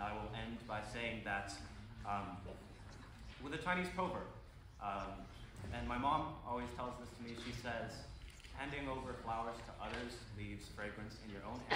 and I will end by saying that um, with a Chinese proverb, um, and my mom always tells this to me, she says, handing over flowers to others leaves fragrance in your own hands.